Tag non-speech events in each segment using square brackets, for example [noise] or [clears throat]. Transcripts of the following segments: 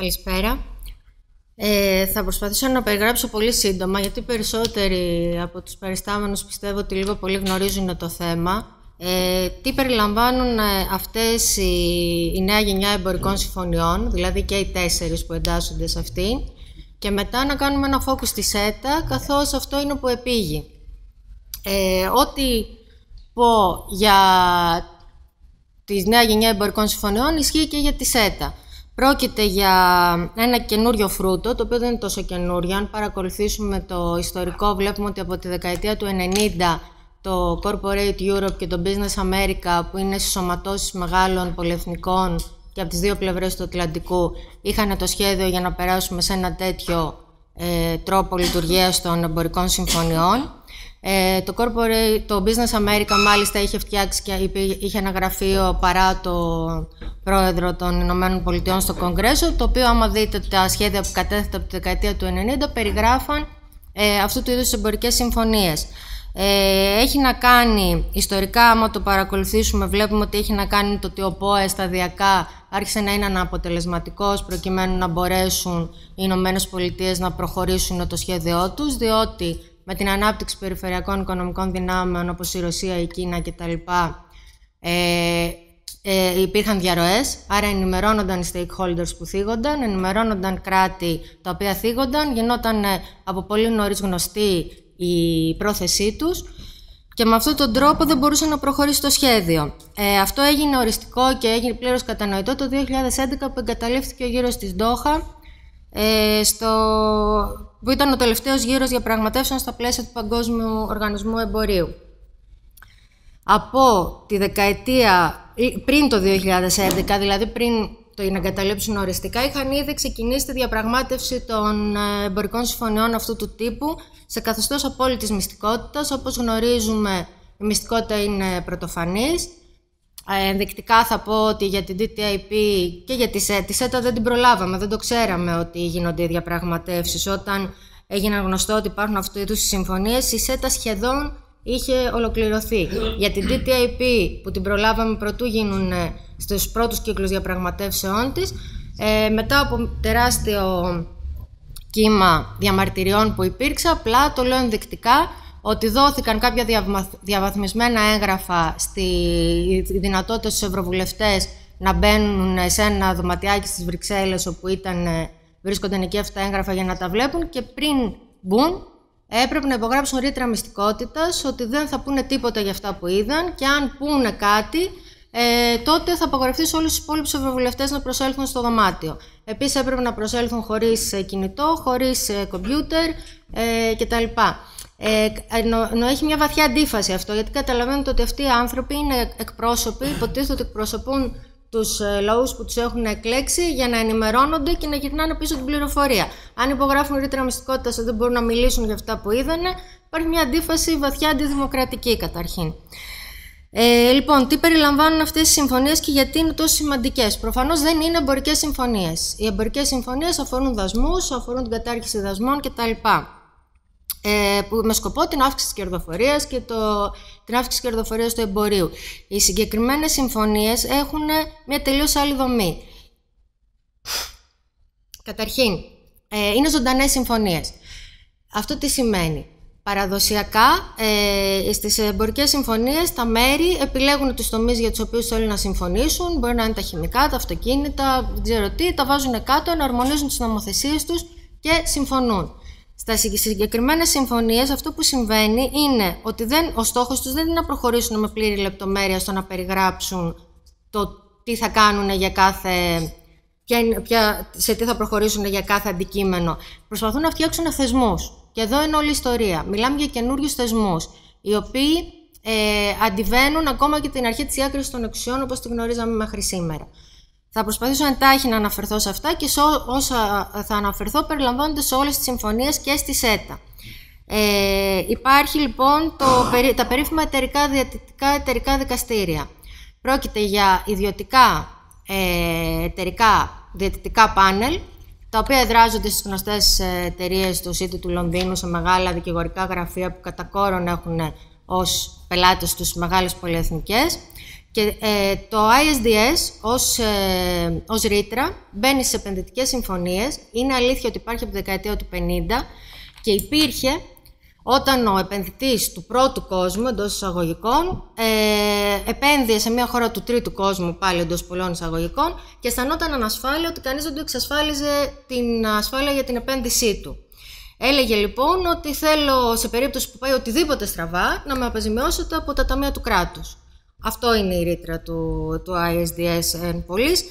Καλησπέρα. Ε, θα προσπαθήσω να περιγράψω πολύ σύντομα, γιατί περισσότεροι από τους περιστάμενους πιστεύω ότι λίγο πολύ γνωρίζουν το θέμα. Ε, τι περιλαμβάνουν ε, αυτές οι, η νέα γενιά εμπορικών συμφωνιών, δηλαδή και οι τέσσερις που εντάσσονται σε αυτή, και μετά να κάνουμε ένα focus στη ΣΕΤΑ, καθώς αυτό είναι που επήγει. Ε, ό,τι πω για τη νέα γενιά εμπορικών συμφωνιών ισχύει και για τη ΣΕΤΑ. Πρόκειται για ένα καινούριο φρούτο, το οποίο δεν είναι τόσο καινούριο. Αν παρακολουθήσουμε το ιστορικό, βλέπουμε ότι από τη δεκαετία του 90 το Corporate Europe και το Business America, που είναι συσσωματώσεις μεγάλων πολυεθνικών και από τις δύο πλευρές του Ατλαντικού, είχαν το σχέδιο για να περάσουμε σε ένα τέτοιο ε, τρόπο λειτουργίας των εμπορικών συμφωνιών. Ε, το, corporate, το Business America μάλιστα είχε φτιάξει και είχε ένα γραφείο παρά το πρόεδρο των Ηνωμένων Πολιτειών στο Κογκρέσο, το οποίο άμα δείτε τα σχέδια που κατέθετα από τη δεκαετία του 90 περιγράφαν ε, αυτού του είδους εμπορικές συμφωνίες. Ε, έχει να κάνει, ιστορικά άμα το παρακολουθήσουμε βλέπουμε ότι έχει να κάνει το ότι ο ΠΟΕ σταδιακά άρχισε να είναι αναποτελεσματικός προκειμένου να μπορέσουν οι Ηνωμένες Πολιτείες να προχωρήσουν το σχέδιό τους διότι με την ανάπτυξη περιφερειακών οικονομικών δυνάμεων όπως η Ρωσία, η Κίνα κτλ. Ε, ε, υπήρχαν διαρροές, άρα ενημερώνονταν οι stakeholders που θίγονταν, ενημερώνονταν κράτη τα οποία θίγονταν, γινόταν ε, από πολύ νωρίς γνωστή η πρόθεσή τους και με αυτόν τον τρόπο δεν μπορούσε να προχωρήσει το σχέδιο. Ε, αυτό έγινε οριστικό και έγινε πλήρως κατανοητό το 2011 που εγκαταλείφθηκε ο γύρος της Ντόχα ε, στο, που ήταν ο τελευταίος γύρος διαπραγματεύσεων στα πλαίσια του Παγκόσμιου Οργανισμού Εμπορίου. Από τη δεκαετία πριν το 2011, δηλαδή πριν το να εγκαταλείψουν οριστικά, είχαν ήδη ξεκινήσει τη διαπραγμάτευση των ε, εμπορικών συμφωνιών αυτού του τύπου σε καθεστώς απόλυτης μυστικότητας. Όπως γνωρίζουμε, η μυστικότητα είναι πρωτοφανής ε, ενδεικτικά θα πω ότι για την DTIP και για τη ΣΕΤΑ, τη ΣΕΤΑ δεν την προλάβαμε, δεν το ξέραμε ότι γίνονται οι διαπραγματεύσεις. Όταν έγινε γνωστό ότι υπάρχουν αυτού του είδους συμφωνίες, η ΣΕΤΑ σχεδόν είχε ολοκληρωθεί. Για την DTIP που την προλάβαμε πρωτού γίνουν στους πρώτους κύκλους διαπραγματεύσεών της, ε, μετά από τεράστιο κύμα διαμαρτυριών που υπήρξε, απλά το λέω ενδεικτικά, ότι δόθηκαν κάποια διαβαθμισμένα έγγραφα στη δυνατότητα στους ευρωβουλευτές να μπαίνουν σε ένα δωματιάκι στις Βρυξέλλες όπου ήταν, ε, βρίσκονταν εκεί αυτά τα έγγραφα για να τα βλέπουν και πριν μπουν έπρεπε να υπογράψουν ρήτρα μυστικότητας ότι δεν θα πούνε τίποτα για αυτά που είδαν και αν πούνε κάτι ε, τότε θα απαγορευτεί σε όλους τους υπόλοιπους ευρωβουλευτές να προσέλθουν στο δωμάτιο. Επίσης έπρεπε να προσέλθουν χωρίς ε, κινητό, χωρίς ε, κομπιούτερ ε, κτλ. Ε, ενώ, έχει μια βαθιά αντίφαση αυτό, γιατί καταλαβαίνετε ότι αυτοί οι άνθρωποι είναι εκπρόσωποι, υποτίθεται ότι εκπροσωπούν τους ε, λαούς που τους έχουν εκλέξει για να ενημερώνονται και να γυρνάνε πίσω την πληροφορία. Αν υπογράφουν ρήτρα μυστικότητας ότι δεν μπορούν να μιλήσουν για αυτά που είδανε, υπάρχει μια αντίφαση βαθιά αντιδημοκρατική καταρχήν. Ε, λοιπόν, τι περιλαμβάνουν αυτές οι συμφωνίες και γιατί είναι τόσο σημαντικές. Προφανώς δεν είναι εμπορικές συμφωνίες. Οι εμπορικές συμφωνίες αφορούν δασμούς, αφορούν την κατάρχηση δασμών κτλ ε, που, με σκοπό την αύξηση της κερδοφορίας και το, την αύξηση της κερδοφορίας του εμπορίου. Οι συγκεκριμένες συμφωνίες έχουν μια τελείως άλλη δομή. Καταρχήν, ε, είναι ζωντανές συμφωνίες. Αυτό τι σημαίνει; Παραδοσιακά, ε, στις εμπορικές συμφωνίες, τα μέρη επιλέγουν τους τομείς για τους οποίους θέλουν να συμφωνήσουν. Μπορεί να είναι τα χημικά, τα αυτοκίνητα, δεν ξέρω τι, τα βάζουν κάτω, εναρμονίζουν τις νομοθεσίες τους και συμφωνούν. Στα συγκεκριμένες συμφωνίες, αυτό που συμβαίνει είναι ότι δεν, ο στόχος τους δεν είναι να προχωρήσουν με πλήρη λεπτομέρεια στο να περιγράψουν το τι θα κάνουν για κάθε. Ποια, ποια, σε τι θα προχωρήσουν για κάθε αντικείμενο. Προσπαθούν να φτιάξουν θεσμούς. Και εδώ είναι όλη η ιστορία. Μιλάμε για καινούριους θεσμούς, οι οποίοι ε, αντιβαίνουν ακόμα και την αρχή της διάκρισης των εξουσιών όπως τη γνωρίζαμε μέχρι σήμερα. Θα προσπαθήσω εντάχει να αναφερθώ σε αυτά και σε όσα θα αναφερθώ περιλαμβάνονται σε όλες τις συμφωνίες και στη ΣΕΤΑ. Ε, υπάρχει λοιπόν το, τα περίφημα εταιρικά διατητικά εταιρικά δικαστήρια. Πρόκειται για ιδιωτικά ε, εταιρικά διατητικά πάνελ, τα οποία εδράζονται στις γνωστές εταιρείες του City του Λονδίνου σε μεγάλα δικηγορικά γραφεία που κατά κόρον έχουν ως πελάτες τους μεγάλες πολυεθνικές Και ε, το ISDS ως, ε, ως ρήτρα μπαίνει σε επενδυτικές συμφωνίες. Είναι αλήθεια ότι υπάρχει από τη δεκαετία του 50 και υπήρχε όταν ο επενδυτής του πρώτου κόσμου, εντός εισαγωγικών, ε, επένδυε σε μια χώρα του τρίτου κόσμου, πάλι εντός πολλών εισαγωγικών, και αισθανόταν ανασφάλεια ότι κανείς δεν του εξασφάλιζε την ασφάλεια για την επένδυσή του. Έλεγε λοιπόν ότι θέλω σε περίπτωση που πάει οτιδήποτε στραβά να με αποζημιώσετε από τα ταμεία του κράτους. Αυτό είναι η ρήτρα του, του ISDS εν πολλής.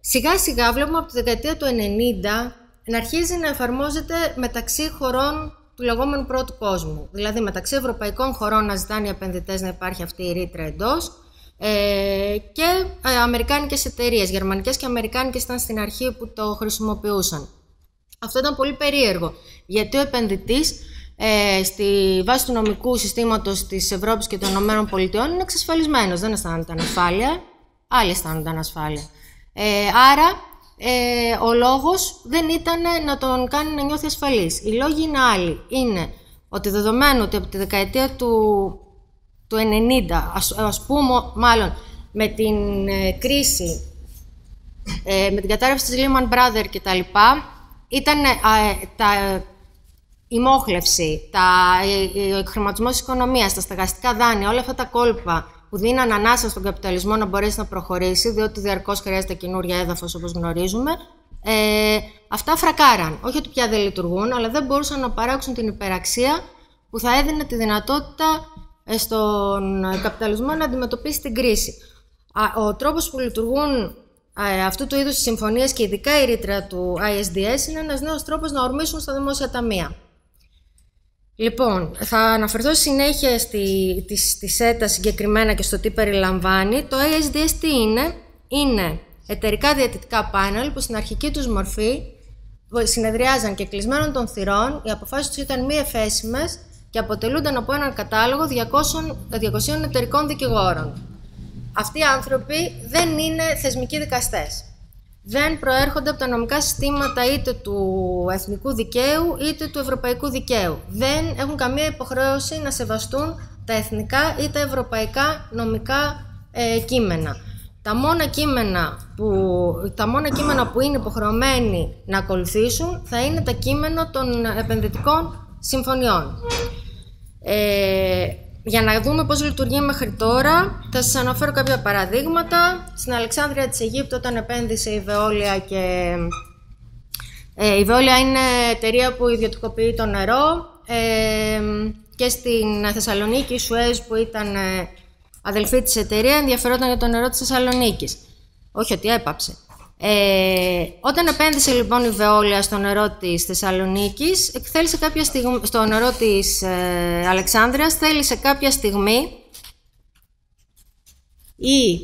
Σιγά σιγά βλέπουμε από τη δεκαετία του 90 να αρχίζει να εφαρμόζεται μεταξύ χωρών του λεγόμενου πρώτου κόσμου. Δηλαδή μεταξύ ευρωπαϊκών χωρών να ζητάνε οι επενδυτές να υπάρχει αυτή η ρήτρα εντός ε, και ε, αμερικάνικες εταιρείες, γερμανικές και αμερικάνικες ήταν στην αρχή που το χρησιμοποιούσαν. Αυτό ήταν πολύ περίεργο, γιατί ο επενδυτής ε, στη βάση του νομικού συστήματος της Ευρώπης και των Ηνωμένων Πολιτειών είναι εξασφαλισμένος, δεν αισθάνεται ανασφάλεια, άλλοι αισθάνονται ανασφάλεια. Ε, άρα ε, ο λόγος δεν ήταν να τον κάνει να νιώθει ασφαλής. Οι λόγοι είναι άλλοι. Είναι ότι δεδομένου ότι από τη δεκαετία του, του 90, ας, ας πούμε μάλλον με την ε, κρίση, ε, με την κατάρρευση της Lehman Brothers και τα λοιπά, ήταν ε, τα, η μόχλευση, τα, ο χρηματισμός της οικονομίας, τα στεγαστικά δάνεια, όλα αυτά τα κόλπα που δίναν ανάσα στον καπιταλισμό να μπορέσει να προχωρήσει, διότι διαρκώς χρειάζεται καινούργια έδαφος όπως γνωρίζουμε. Ε, αυτά φρακάραν. Όχι ότι πια δεν λειτουργούν, αλλά δεν μπορούσαν να παράξουν την υπεραξία που θα έδινε τη δυνατότητα ε, στον καπιταλισμό να αντιμετωπίσει την κρίση. Ο τρόπος που λειτουργούν ε, αυτού του είδους οι συμφωνίες και ειδικά η ρήτρα του ISDS είναι ένας νέος τρόπος να ορμήσουν στα δημόσια ταμεία. Λοιπόν, θα αναφερθώ συνέχεια στη, στη, στη ΣΕΤΑ συγκεκριμένα και στο τι περιλαμβάνει. Το ASDS τι είναι; Είναι εταιρικά διαιτητικά πάνελ που στην αρχική τους μορφή συνεδριάζαν και κλεισμένων των θυρών, οι αποφάσεις τους ήταν μη εφέσιμες και αποτελούνταν από έναν κατάλογο 200, 200 εταιρικών δικηγόρων. Αυτοί οι άνθρωποι δεν είναι θεσμικοί δικαστές δεν προέρχονται από τα νομικά συστήματα είτε του εθνικού δικαίου είτε του ευρωπαϊκού δικαίου. Δεν έχουν καμία υποχρέωση να σεβαστούν τα εθνικά ή τα ευρωπαϊκά νομικά ε, κείμενα. Τα μόνα, κείμενα που, τα μόνα κείμενα που είναι υποχρεωμένοι να ακολουθήσουν θα είναι τα κείμενα των επενδυτικών συμφωνιών. Ε, για να δούμε πώς λειτουργεί μέχρι τώρα, θα σας αναφέρω κάποια παραδείγματα. Στην Αλεξάνδρεια της Αιγύπτου, όταν επένδυσε η Βεόλια και... Ε, η Βεόλια είναι εταιρεία που ιδιωτικοποιεί το νερό ε, και στην Θεσσαλονίκη η Σουέζ που ήταν ε, αδελφή της εταιρείας ενδιαφερόταν για το νερό της Θεσσαλονίκης. Όχι ότι έπαψε. Ε, όταν επένδυσε λοιπόν η Βεόλια στο νερό της Θεσσαλονίκης, θέλησε κάποια στιγμή, στο νερό της ε, Αλεξάνδρειας, θέλησε κάποια στιγμή η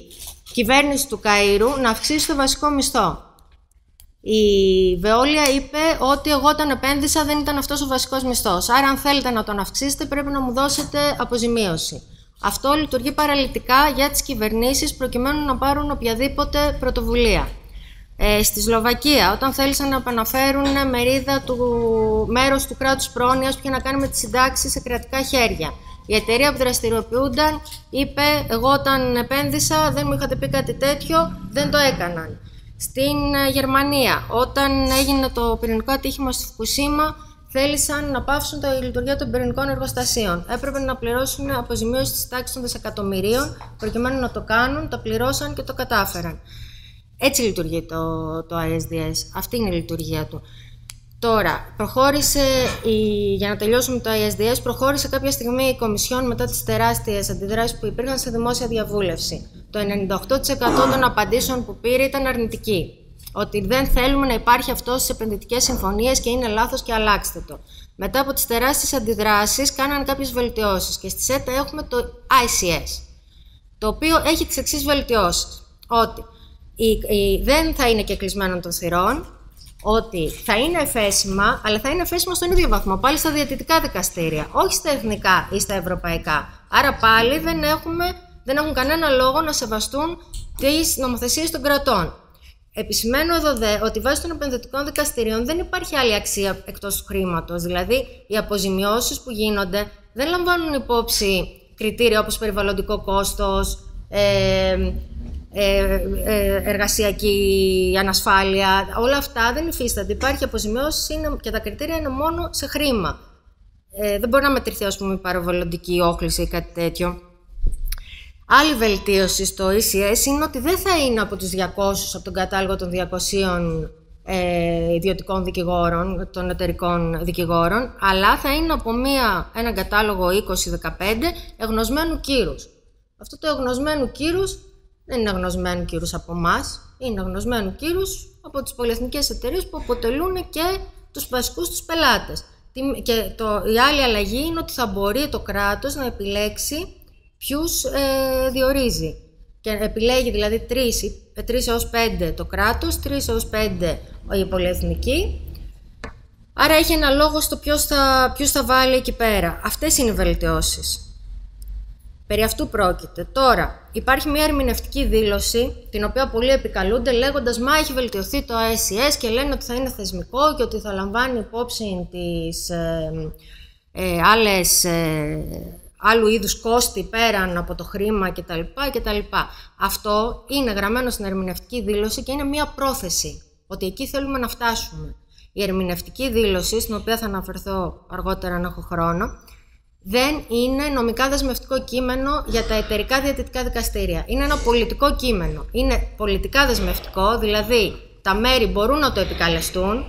κυβέρνηση του Καΐρου να αυξήσει το βασικό μισθό. Η Βεόλια είπε ότι εγώ όταν επένδυσα δεν ήταν αυτός ο βασικός μισθός. Άρα αν θέλετε να τον αυξήσετε πρέπει να μου δώσετε αποζημίωση. Αυτό λειτουργεί παραλυτικά για τις κυβερνήσεις προκειμένου να πάρουν οποιαδήποτε πρωτοβουλία. Ε, στη Σλοβακία, όταν θέλησαν να επαναφέρουν μερίδα του μέρος του κράτους πρόνοιας που είχε να κάνει με τις συντάξεις σε κρατικά χέρια. Η εταιρεία που δραστηριοποιούνταν είπε εγώ όταν επένδυσα δεν μου είχατε πει κάτι τέτοιο, δεν το έκαναν. Στην ε, Γερμανία, όταν έγινε το πυρηνικό ατύχημα στη Φουκουσίμα, θέλησαν να πάυσουν τα λειτουργία των πυρηνικών εργοστασίων. Έπρεπε να πληρώσουν αποζημίωση της τάξης των δισεκατομμυρίων, προκειμένου να το κάνουν, το πληρώσαν και το κατάφεραν. Έτσι λειτουργεί το, το ISDS. Αυτή είναι η λειτουργία του. Τώρα, προχώρησε, η, για να τελειώσουμε το ISDS, προχώρησε κάποια στιγμή η Κομισιόν μετά τις τεράστιες αντιδράσεις που υπήρχαν σε δημόσια διαβούλευση. Το 98% των απαντήσεων που πήρε ήταν αρνητική. Ότι δεν θέλουμε να υπάρχει αυτό στις επενδυτικές συμφωνίες και είναι λάθος και αλλάξτε το. Μετά από τις τεράστιες αντιδράσεις, κάναν κάποιες βελτιώσεις και στη ΣΕΤΑ έχουμε το ICS, το οποίο έχει τις εξής βελτιώσεις. Ότι δεν θα είναι και κλεισμένο των θυρών, ότι θα είναι εφέσιμα, αλλά θα είναι εφέσιμα στον ίδιο βαθμό, πάλι στα διατητικά δικαστήρια, όχι στα εθνικά ή στα ευρωπαϊκά. Άρα πάλι δεν, έχουμε, δεν έχουν κανένα λόγο να σεβαστούν τις νομοθεσίες των κρατών. Επισημαίνω εδώ δε ότι βάσει των επενδυτικών δικαστηρίων δεν υπάρχει άλλη αξία εκτός του χρήματος. Δηλαδή, οι αποζημιώσεις που γίνονται δεν λαμβάνουν υπόψη κριτήρια όπως περιβαλλοντικό κόστος, ε, ε, ε, εργασιακή ανασφάλεια. Όλα αυτά δεν υφίστανται. Υπάρχει αποζημιώσεις και τα κριτήρια είναι μόνο σε χρήμα. Ε, δεν μπορεί να μετρηθεί ας πούμε, η παροβολοντική όχληση ή κάτι τέτοιο. Άλλη βελτίωση στο ECS είναι ότι δεν θα είναι από τους 200, από τον κατάλογο των 200 ε, ιδιωτικών δικηγόρων, των εταιρικών δικηγόρων, αλλά θα είναι από μία, έναν κατάλογο 20-15 εγνωσμένου κύρους. Αυτό το εγνωσμένου κύρους δεν είναι γνωσμένου κύρους από εμάς, είναι γνωσμένου κύρους από τις πολυεθνικές εταιρείες που αποτελούν και τους βασικούς τους πελάτες. Και το, η άλλη αλλαγή είναι ότι θα μπορεί το κράτος να επιλέξει ποιους ε, διορίζει. Και επιλέγει δηλαδή 3, 3 έως 5 το κράτος, 3 έως 5 η πολυεθνική. Άρα έχει ένα λόγο στο ποιος θα, ποιος θα βάλει εκεί πέρα. Αυτές είναι οι βελτιώσεις. Περί αυτού πρόκειται. Τώρα, υπάρχει μια ερμηνευτική δήλωση, την οποία πολλοί επικαλούνται, λέγοντας «Μα έχει βελτιωθεί το ISS και λένε ότι θα είναι θεσμικό και ότι θα λαμβάνει υπόψη τις ε, ε, άλλες, ε, άλλου είδους κόστη πέραν από το χρήμα κτλ. κτλ. Αυτό είναι γραμμένο στην ερμηνευτική δήλωση και είναι μια πρόθεση ότι εκεί θέλουμε να φτάσουμε. Η ερμηνευτική δήλωση, στην οποία θα αναφερθώ αργότερα αν έχω χρόνο, δεν είναι νομικά δεσμευτικό κείμενο για τα εταιρικά διαιτητικά δικαστήρια. Είναι ένα πολιτικό κείμενο. Είναι πολιτικά δεσμευτικό, δηλαδή τα μέρη μπορούν να το επικαλεστούν,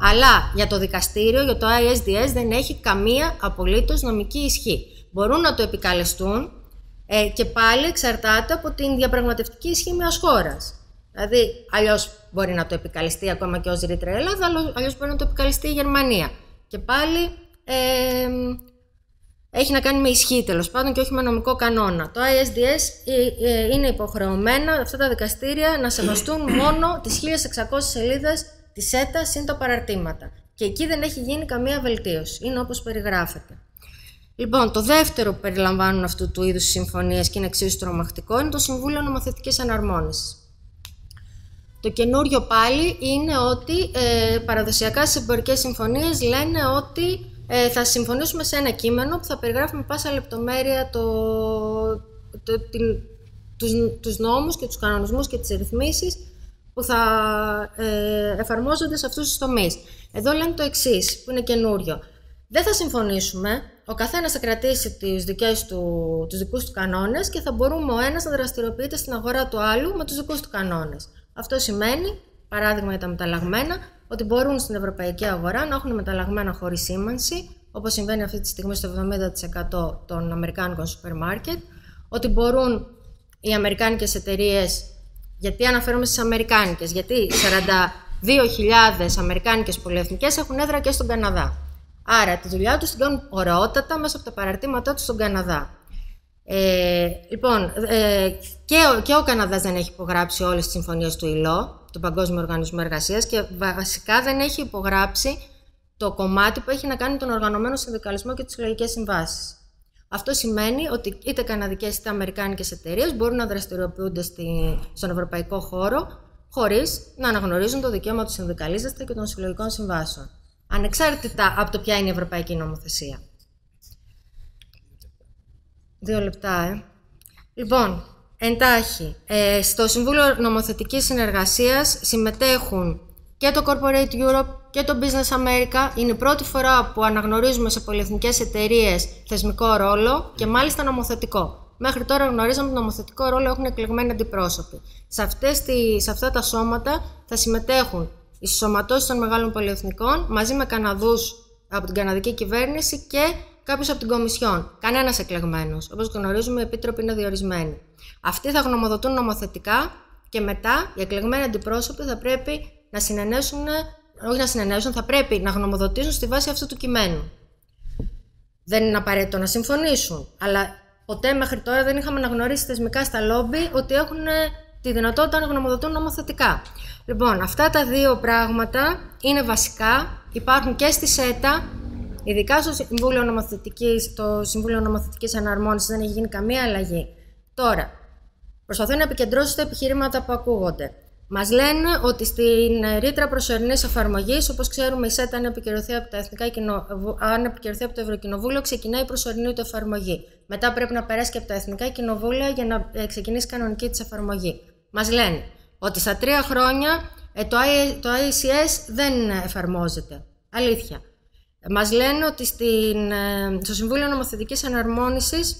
αλλά για το δικαστήριο, για το ISDS δεν έχει καμία απολύτως νομική ισχύ. Μπορούν να το επικαλεστούν ε, και πάλι εξαρτάται από την διαπραγματευτική ισχύ μιας χώρας. Δηλαδή, αλλιώς μπορεί να το επικαλεστεί ακόμα και ως ρήτρα Ελλάδα, αλλιώς μπορεί να το επικαλεστεί η Γερμανία. Και πάλι ε, έχει να κάνει με ισχύ τέλος πάντων και όχι με νομικό κανόνα. Το ISDS ε, ε, είναι υποχρεωμένα αυτά τα δικαστήρια να σεβαστούν [clears throat] μόνο τις 1600 σελίδες της ΕΤΑ συν τα παραρτήματα. Και εκεί δεν έχει γίνει καμία βελτίωση. Είναι όπως περιγράφεται. Λοιπόν, το δεύτερο που περιλαμβάνουν αυτού του είδους συμφωνίες και είναι εξίσου τρομακτικό είναι το Συμβούλιο Νομοθετικής Αναρμόνισης. Το καινούριο πάλι είναι ότι ε, παραδοσιακά στις εμπορικές συμφωνίες λένε ότι ε, θα συμφωνήσουμε σε ένα κείμενο που θα περιγράφει με πάσα λεπτομέρεια το, το, την, τους, τους νόμους και τους κανονισμούς και τις ρυθμίσεις που θα ε, εφαρμόζονται σε αυτούς τους τομείς. Εδώ λένε το εξής, που είναι καινούριο. Δεν θα συμφωνήσουμε, ο καθένας θα κρατήσει τις δικές του, τους δικούς του κανόνες και θα μπορούμε ο ένας να δραστηριοποιείται στην αγορά του άλλου με τους δικούς του κανόνες. Αυτό σημαίνει, παράδειγμα για τα μεταλλαγμένα, ότι μπορούν στην ευρωπαϊκή αγορά να έχουν μεταλλαγμένα χωρί σήμανση, όπως συμβαίνει αυτή τη στιγμή στο 70% των αμερικάνικων σούπερ μάρκετ, ότι μπορούν οι αμερικάνικες εταιρείες, γιατί αναφέρομαι στις αμερικάνικες, γιατί 42.000 αμερικάνικες πολυεθνικές έχουν έδρα και στον Καναδά. Άρα τη δουλειά τους την κάνουν ωραιότατα μέσα από τα παραρτήματά τους στον Καναδά. Ε, λοιπόν, ε, και, ο, και ο Καναδάς δεν έχει υπογράψει όλες τις συμφωνίες του ΙΛΟ, του Παγκόσμιου Οργανισμού Εργασίας και βασικά δεν έχει υπογράψει το κομμάτι που έχει να κάνει τον οργανωμένο συνδικαλισμό και τις συλλογικές συμβάσεις. Αυτό σημαίνει ότι είτε καναδικές είτε αμερικάνικες εταιρείες μπορούν να δραστηριοποιούνται στη, στον ευρωπαϊκό χώρο χωρίς να αναγνωρίζουν το δικαίωμα τους συνδικαλίζεστε και των συλλογικών συμβάσεων. Ανεξάρτητα από το ποια είναι η ευρωπαϊκή νομοθεσία. Δύο λεπτά, ε. Λοιπόν, εντάχει, ε, στο Συμβούλιο Νομοθετικής Συνεργασίας συμμετέχουν και το Corporate Europe και το Business America. Είναι η πρώτη φορά που αναγνωρίζουμε σε πολυεθνικές εταιρείες θεσμικό ρόλο και μάλιστα νομοθετικό. Μέχρι τώρα γνωρίζαμε ότι νομοθετικό ρόλο έχουν εκλεγμένοι αντιπρόσωποι. Σε, αυτές τις, σε αυτά τα σώματα θα συμμετέχουν οι σωματώσεις των μεγάλων πολυεθνικών μαζί με Καναδούς από την καναδική κυβέρνηση και κάποιος από την Κομισιόν. Κανένας εκλεγμένος. Όπως γνωρίζουμε, οι επίτροποι είναι διορισμένοι. Αυτοί θα γνωμοδοτούν νομοθετικά και μετά οι εκλεγμένοι αντιπρόσωποι θα πρέπει να συνενέσουν, όχι να συνενέσουν, θα πρέπει να γνωμοδοτήσουν στη βάση αυτού του κειμένου. Δεν είναι απαραίτητο να συμφωνήσουν, αλλά ποτέ μέχρι τώρα δεν είχαμε αναγνωρίσει θεσμικά στα λόμπι ότι έχουν τη δυνατότητα να γνωμοδοτούν νομοθετικά. Λοιπόν, αυτά τα δύο πράγματα είναι βασικά, υπάρχουν και στη ΣΕΤΑ Ειδικά στο Συμβούλιο Νομοθετικής, το Συμβούλιο Νομοθετικής Αναρμόνισης δεν έχει γίνει καμία αλλαγή. Τώρα, προσπαθώ να επικεντρώσω στα επιχειρήματα που ακούγονται. Μας λένε ότι στην ρήτρα προσωρινής εφαρμογής, όπως ξέρουμε, η ΣΕΤ, αν επικυρωθεί από, τα Εθνικά αν επικυρωθεί από το Ευρωκοινοβούλιο, ξεκινάει η προσωρινή του εφαρμογή. Μετά πρέπει να περάσει και από τα Εθνικά Κοινοβούλια για να ε, ξεκινήσει η κανονική της εφαρμογή. Μας λένε ότι στα τρία χρόνια ε, το, το ICS δεν εφαρμόζεται. Αλήθεια. Μας λένε ότι στην, ε, στο Συμβούλιο Νομοθετικής Εναρμόνισης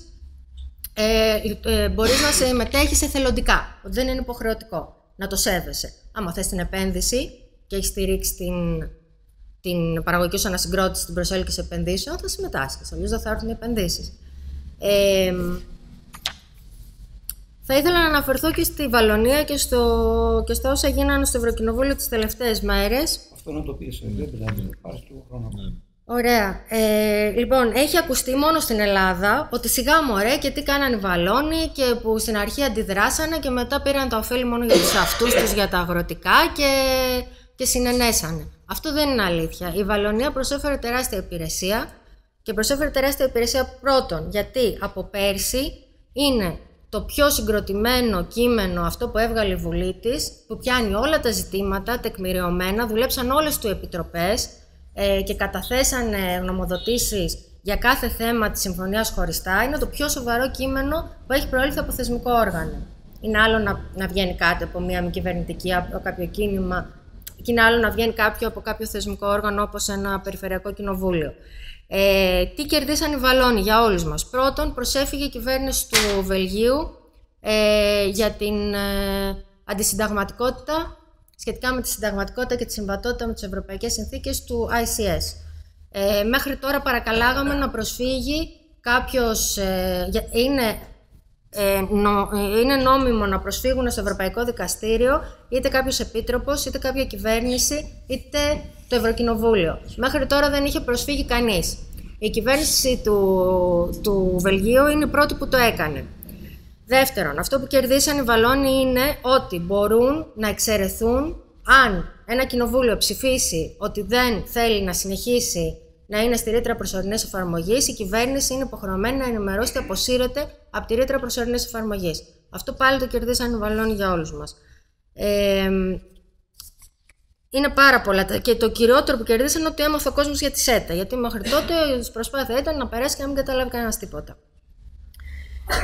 ε, ε, μπορείς να συμμετέχεις εθελοντικά, ότι δεν είναι υποχρεωτικό, να το σέβεσαι. Άμα θες την επένδυση και έχεις στηρίξει την, την παραγωγική σου ανασυγκρότηση, την προσέλκυση επενδύσεων, θα συμμετάσχεις, αλλιώς δεν θα έρθουν οι επενδύσεις. Ε, θα ήθελα να αναφερθώ και στη Βαλονία και, στο, και στα όσα γίνανε στο Ευρωκοινοβούλιο τις τελευταίες μέρες. Αυτό να το πεις, δεν δηλαδή, πάρεις λίγο χρόνο. Ναι. Ωραία. Ε, λοιπόν, έχει ακουστεί μόνο στην Ελλάδα ότι σιγά μωρέ και τι κάνανε οι Βαλόνοι και που στην αρχή αντιδράσανε και μετά πήραν τα ωφέλη μόνο για τους αυτούς τους, για τα αγροτικά και, και συνενέσανε. Αυτό δεν είναι αλήθεια. Η Βαλονία προσέφερε τεράστια υπηρεσία και προσέφερε τεράστια υπηρεσία πρώτον γιατί από πέρσι είναι το πιο συγκροτημένο κείμενο αυτό που έβγαλε η Βουλή της, που πιάνει όλα τα ζητήματα τεκμηριωμένα, δουλέψαν όλες του επιτροπές ε, και καταθέσανε γνωμοδοτήσεις για κάθε θέμα της συμφωνίας χωριστά, είναι το πιο σοβαρό κείμενο που έχει προέλθει από θεσμικό όργανο. Είναι άλλο να, να βγαίνει κάτι από μια μη κυβερνητική, από κάποιο κίνημα, και είναι άλλο να βγαίνει κάποιο από κάποιο θεσμικό όργανο όπως ένα περιφερειακό κοινοβούλιο. Ε, τι κερδίσαν οι Βαλόνοι για όλους μας. Πρώτον, προσέφυγε η κυβέρνηση του Βελγίου ε, για την ε, αντισυνταγματικότητα σχετικά με τη συνταγματικότητα και τη συμβατότητα με τις ευρωπαϊκές συνθήκες του ICS. Ε, μέχρι τώρα παρακαλάγαμε να προσφύγει κάποιος, ε, είναι, ε, νο, ε, είναι νόμιμο να προσφύγουν στο Ευρωπαϊκό Δικαστήριο είτε κάποιος επίτροπος, είτε κάποια κυβέρνηση, είτε το Ευρωκοινοβούλιο. Μέχρι τώρα δεν είχε προσφύγει κανείς. Η κυβέρνηση του, του Βελγίου είναι η πρώτη που το έκανε. Δεύτερον, αυτό που κερδίσαν οι Βαλόνοι είναι ότι μπορούν να εξαιρεθούν αν ένα κοινοβούλιο ψηφίσει ότι δεν θέλει να συνεχίσει να είναι στη ρήτρα προσωρινής εφαρμογής, η κυβέρνηση είναι υποχρεωμένη να ενημερώσει ότι αποσύρεται από τη ρήτρα προσωρινής εφαρμογής. Αυτό πάλι το κερδίσαν οι Βαλόνοι για όλους μας. Ε, είναι πάρα πολλά. Και το κυριότερο που κερδίσαν είναι ότι έμαθε ο κόσμος για τη ΣΕΤΑ. Γιατί μέχρι τότε η προσπάθεια ήταν να περάσει και να μην καταλάβει κανένας τίποτα.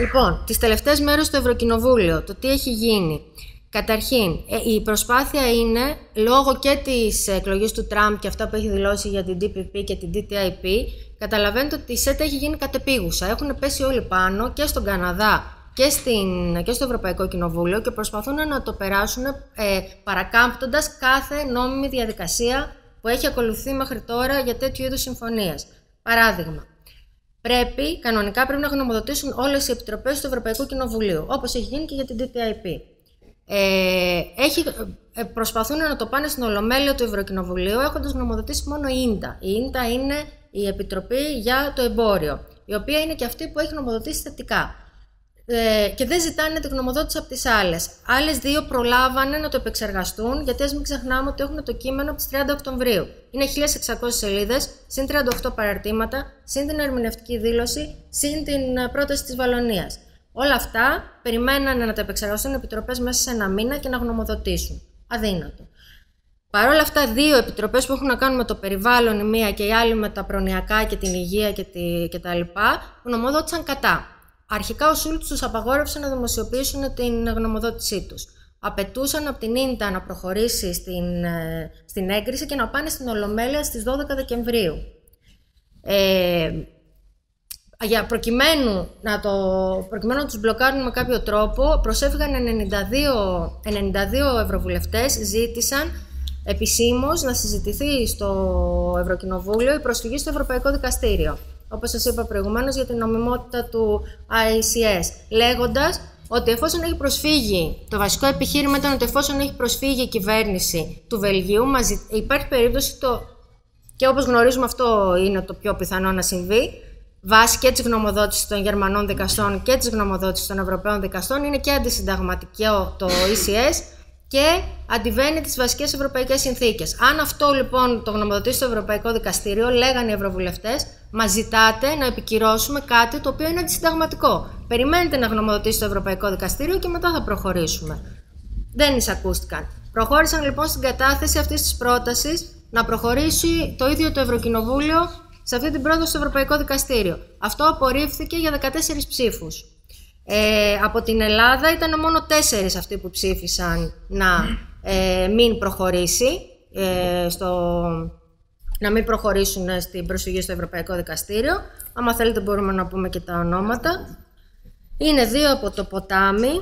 Λοιπόν, τις τελευταίες μέρες στο Ευρωκοινοβούλιο, το τι έχει γίνει. Καταρχήν, ε, η προσπάθεια είναι, λόγω και της εκλογής του Τραμπ και αυτά που έχει δηλώσει για την DPP και την DTIP, καταλαβαίνετε ότι η ΣΕΤΑ έχει γίνει κατεπίγουσα. Έχουν πέσει όλοι πάνω και στον Καναδά και, στην, και στο Ευρωπαϊκό Κοινοβούλιο και προσπαθούν να το περάσουν ε, παρακάμπτοντας κάθε νόμιμη διαδικασία που έχει ακολουθεί μέχρι τώρα για τέτοιου είδους συμφωνίες. Παράδειγμα, πρέπει, κανονικά πρέπει να γνωμοδοτήσουν όλες οι επιτροπές του Ευρωπαϊκού Κοινοβουλίου, όπως έχει γίνει και για την TTIP. Ε, έχει, ε, προσπαθούν να το πάνε στην Ολομέλεια του Ευρωκοινοβουλίου έχοντας γνωμοδοτήσει μόνο η INTA. Η INTA είναι η Επιτροπή για το Εμπόριο, η οποία είναι και αυτή που έχει γνωμοδοτήσει θετικά ε, και δεν ζητάνε την γνωμοδότηση από τις άλλες. Άλλες δύο προλάβανε να το επεξεργαστούν, γιατί ας μην ξεχνάμε ότι έχουν το κείμενο από τις 30 Οκτωβρίου. Είναι 1600 σελίδες, συν 38 παραρτήματα, συν την ερμηνευτική δήλωση, συν την ε, πρόταση της Βαλονίας. Όλα αυτά περιμένανε να τα επεξεργαστούν οι επιτροπές μέσα σε ένα μήνα και να γνωμοδοτήσουν. Αδύνατο. Παρ' όλα αυτά, δύο επιτροπές που έχουν να κάνουν με το περιβάλλον, η μία και η άλλη με τα προνοιακά και την υγεία και, τη, και τα λοιπά, γνωμοδότησαν κατά. Αρχικά ο Σούλτς τους απαγόρευσε να δημοσιοποιήσουν την γνωμοδότησή τους. Απαιτούσαν από την ίντα να προχωρήσει στην, ε, στην έγκριση και να πάνε στην Ολομέλεια στις 12 Δεκεμβρίου. Ε, για προκειμένου να, το, προκειμένου να τους μπλοκάρουν με κάποιο τρόπο, προσέφυγαν 92, 92 ευρωβουλευτές, ζήτησαν επισήμως να συζητηθεί στο Ευρωκοινοβούλιο η προσφυγή στο Ευρωπαϊκό Δικαστήριο. Όπως σας είπα προηγουμένως, για την νομιμότητα του ICS, λέγοντας ότι εφόσον έχει προσφύγει, το βασικό επιχείρημα ήταν ότι εφόσον έχει προσφύγει η κυβέρνηση του Βελγίου, υπάρχει περίπτωση το, και όπως γνωρίζουμε αυτό είναι το πιο πιθανό να συμβεί, βάσει και της γνωμοδότησης των Γερμανών δικαστών και της γνωμοδότησης των Ευρωπαίων δικαστών, είναι και αντισυνταγματικό το ECS και αντιβαίνει τις βασικές ευρωπαϊκές συνθήκες. Αν αυτό λοιπόν το γνωμοδοτήσει στο Ευρωπαϊκό Δικαστήριο, λέγανε οι Ευρωβουλευτές, μας ζητάτε να επικυρώσουμε κάτι το οποίο είναι αντισυνταγματικό. Περιμένετε να γνωμοδοτήσει το Ευρωπαϊκό Δικαστήριο και μετά θα προχωρήσουμε. δεν εισακούστηκαν. Προχώρησαν λοιπόν στην κατάθεση αυτής της πρότασης να προχωρήσει το ίδιο το Ευρωκοινοβούλιο σε αυτή την πρόταση στο Ευρωπαϊκό Δικαστήριο. Αυτό απορρίφθηκε για 14 ψήφους. Ε, από την Ελλάδα ήταν μόνο τέσσερις αυτοί που ψήφισαν να ε, μην προχωρήσει ε, στο, να μην προχωρήσουν στην προσφυγή στο Ευρωπαϊκό Δικαστήριο. Άμα θέλετε μπορούμε να πούμε και τα ονόματα. Είναι δύο από το ποτάμι.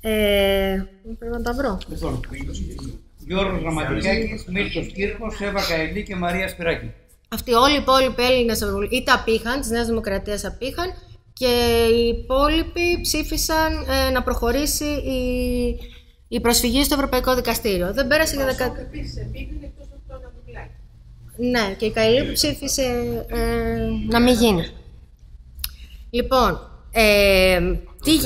Ε, πρέπει να τα βρω. Γιώργος Γραμματικάκης, Μίλτος Κύρκος, Εύα Καηλή και Μαρία Σπυράκη. Αυτοί όλοι οι υπόλοιποι Έλληνες είτε απήχαν, της Νέας Δημοκρατίας απήχαν και οι υπόλοιποι ψήφισαν ε, να προχωρήσει η, η προσφυγή στο Ευρωπαϊκό Δικαστήριο. Δεν πέρασε για δεκα... Ναι, και η Καηλή ψήφισε ε, να μην γίνει. Λοιπόν, ε, τι,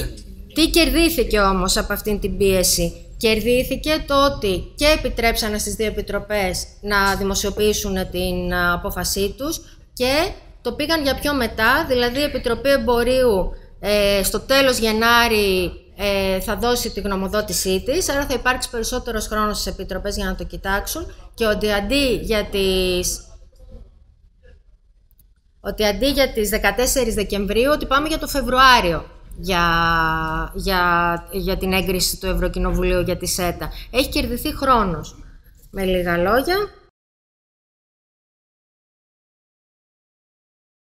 τι κερδίθηκε όμως από αυτήν την πίεση; Κερδίθηκε το ότι και επιτρέψανε στις δύο επιτροπές να δημοσιοποιήσουν την απόφασή τους και το πήγαν για πιο μετά, δηλαδή η Επιτροπή Εμπορίου ε, στο τέλος Γενάρη ε, θα δώσει τη γνωμοδότησή της, άρα θα υπάρξει περισσότερος χρόνος στις Επιτροπές για να το κοιτάξουν και ότι αντί για τις ότι αντί για τις 14 Δεκεμβρίου, ότι πάμε για το Φεβρουάριο για, για, για την έγκριση του Ευρωκοινοβουλίου για τη ΣΕΤΑ. Έχει κερδιθεί χρόνος. Με λίγα λόγια,